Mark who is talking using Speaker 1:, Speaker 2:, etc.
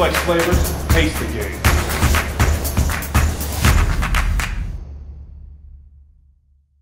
Speaker 1: complex flavors, taste the game.